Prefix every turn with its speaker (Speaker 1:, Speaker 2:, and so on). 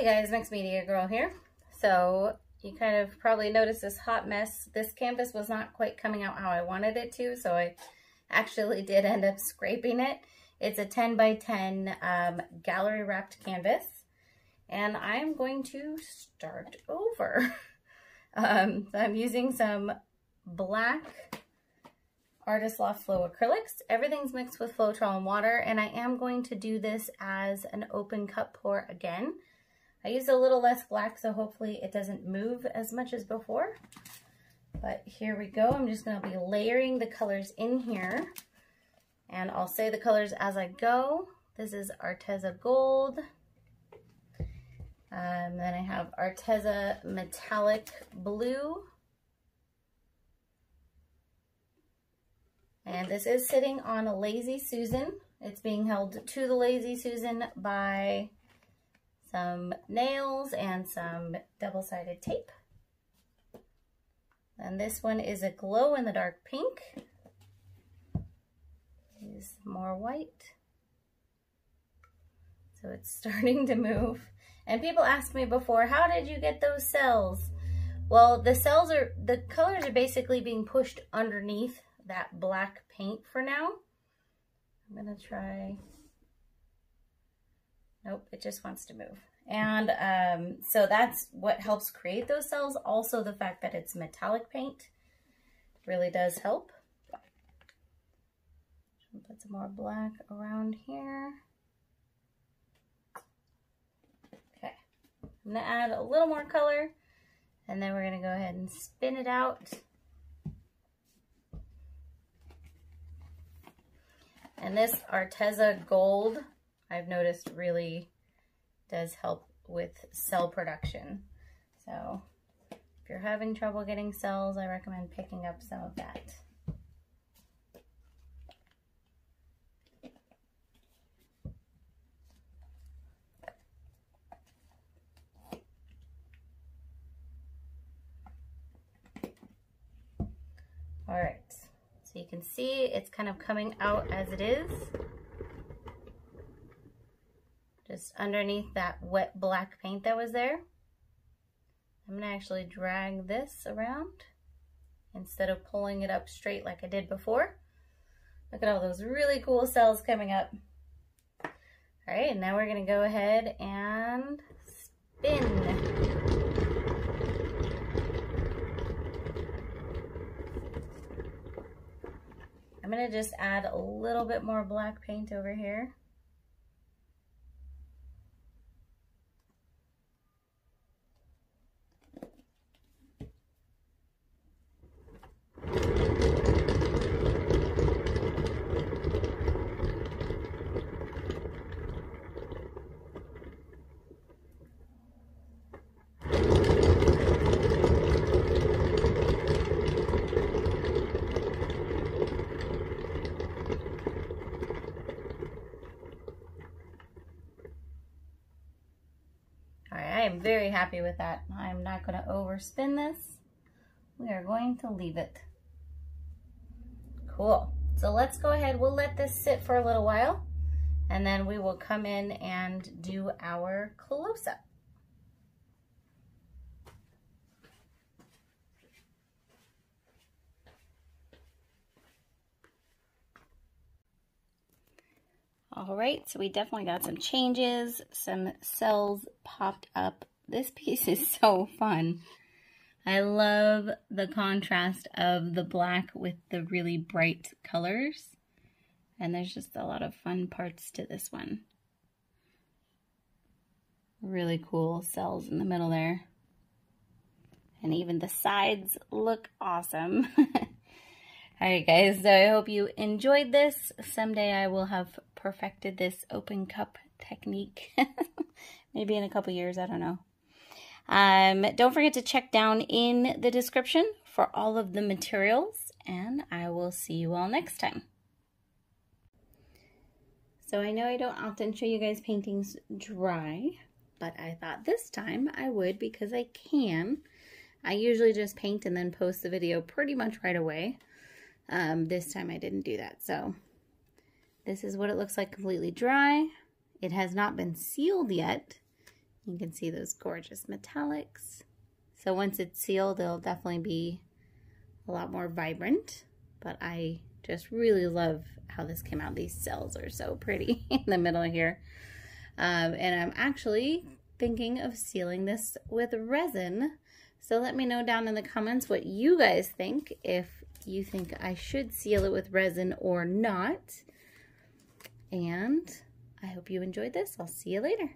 Speaker 1: Hey guys, Mixed Media Girl here. So you kind of probably noticed this hot mess. This canvas was not quite coming out how I wanted it to, so I actually did end up scraping it. It's a 10 by 10 um, gallery wrapped canvas, and I'm going to start over. um, so I'm using some black Artist Loft Flow acrylics. Everything's mixed with Floetrol and water, and I am going to do this as an open cup pour again. I used a little less black, so hopefully it doesn't move as much as before. But here we go. I'm just going to be layering the colors in here. And I'll say the colors as I go. This is Arteza Gold. Um, then I have Arteza Metallic Blue. And this is sitting on a Lazy Susan. It's being held to the Lazy Susan by some nails and some double-sided tape. And this one is a glow-in-the-dark pink. Use more white. So it's starting to move. And people asked me before, how did you get those cells? Well, the cells are, the colors are basically being pushed underneath that black paint for now. I'm gonna try Nope, it just wants to move. And um, so that's what helps create those cells. Also the fact that it's metallic paint really does help. Put some more black around here. Okay, I'm gonna add a little more color and then we're gonna go ahead and spin it out. And this Arteza Gold I've noticed really does help with cell production. So if you're having trouble getting cells, I recommend picking up some of that. All right, so you can see it's kind of coming out as it is just underneath that wet black paint that was there. I'm going to actually drag this around instead of pulling it up straight like I did before. Look at all those really cool cells coming up. All right, now we're going to go ahead and spin. I'm going to just add a little bit more black paint over here. I very happy with that. I'm not going to overspin this. We are going to leave it. Cool. So let's go ahead. We'll let this sit for a little while and then we will come in and do our close-up. All right, so we definitely got some changes. Some cells popped up. This piece is so fun. I love the contrast of the black with the really bright colors. And there's just a lot of fun parts to this one. Really cool cells in the middle there. And even the sides look awesome. All right, guys, so I hope you enjoyed this. Someday I will have perfected this open cup technique. Maybe in a couple years, I don't know. Um, don't forget to check down in the description for all of the materials, and I will see you all next time. So I know I don't often show you guys paintings dry, but I thought this time I would because I can. I usually just paint and then post the video pretty much right away. Um, this time I didn't do that. So this is what it looks like completely dry. It has not been sealed yet You can see those gorgeous metallics. So once it's sealed, it'll definitely be a lot more vibrant. But I just really love how this came out. These cells are so pretty in the middle here. Um, and I'm actually thinking of sealing this with resin. So let me know down in the comments what you guys think, if you think I should seal it with resin or not. And I hope you enjoyed this. I'll see you later.